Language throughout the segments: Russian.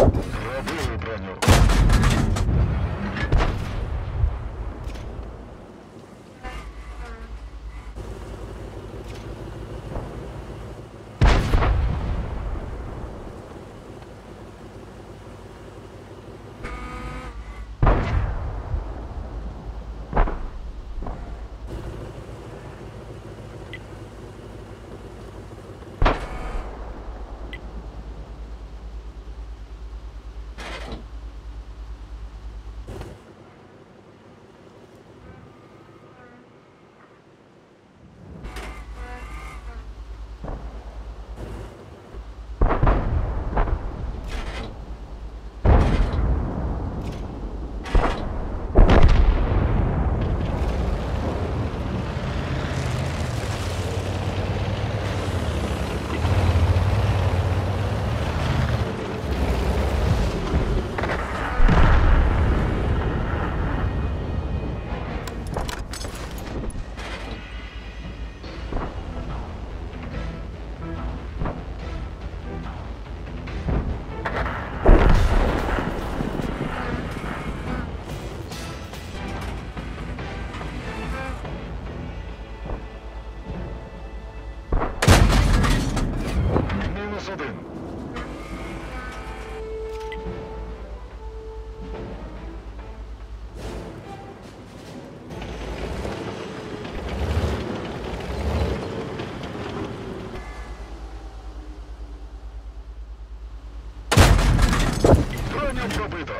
Thank you. Броню пробито.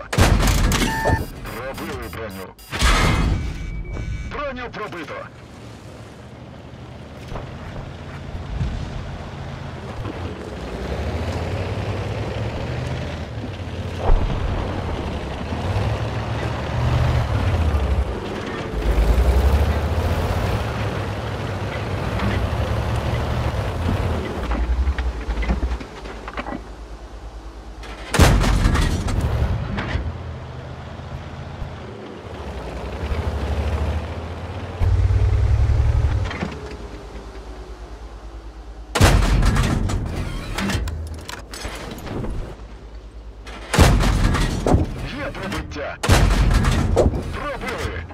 Пробили броню. Броню пробито. Є пробиття. Пробили.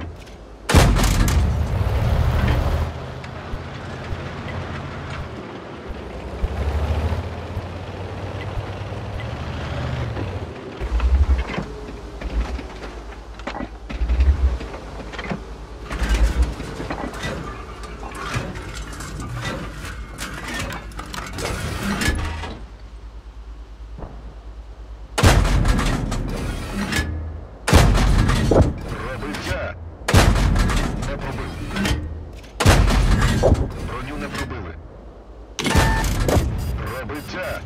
Пробиття. Не пробив. Броню не пробили. Пробиття.